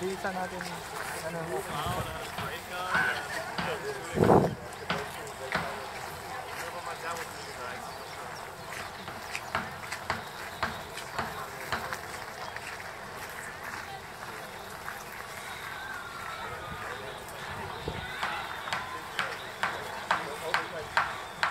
Pakita natin ano.